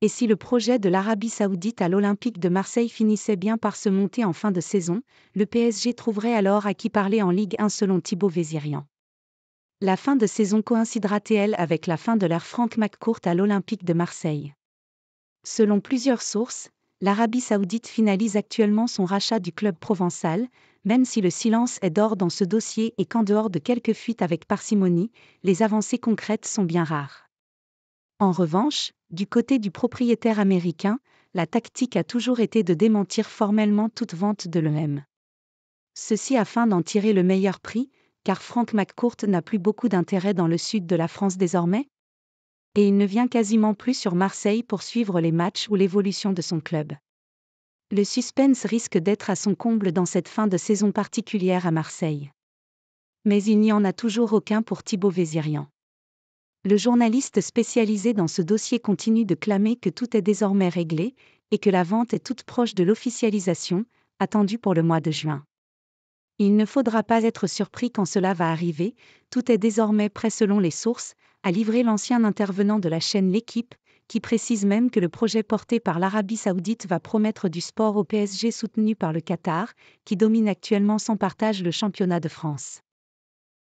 Et si le projet de l'Arabie saoudite à l'Olympique de Marseille finissait bien par se monter en fin de saison, le PSG trouverait alors à qui parler en Ligue 1 selon Thibaut Vézirian. La fin de saison coïncidera-t-elle avec la fin de l'ère Franck McCourt à l'Olympique de Marseille? Selon plusieurs sources, l'Arabie saoudite finalise actuellement son rachat du club provençal, même si le silence est d'or dans ce dossier et qu'en dehors de quelques fuites avec parcimonie, les avancées concrètes sont bien rares. En revanche, du côté du propriétaire américain, la tactique a toujours été de démentir formellement toute vente de l'EM. Ceci afin d'en tirer le meilleur prix, car Frank McCourt n'a plus beaucoup d'intérêt dans le sud de la France désormais Et il ne vient quasiment plus sur Marseille pour suivre les matchs ou l'évolution de son club. Le suspense risque d'être à son comble dans cette fin de saison particulière à Marseille. Mais il n'y en a toujours aucun pour Thibaut Vézirian. Le journaliste spécialisé dans ce dossier continue de clamer que tout est désormais réglé et que la vente est toute proche de l'officialisation, attendue pour le mois de juin. Il ne faudra pas être surpris quand cela va arriver, tout est désormais prêt selon les sources, a livré l'ancien intervenant de la chaîne L'équipe, qui précise même que le projet porté par l'Arabie saoudite va promettre du sport au PSG soutenu par le Qatar, qui domine actuellement sans partage le championnat de France.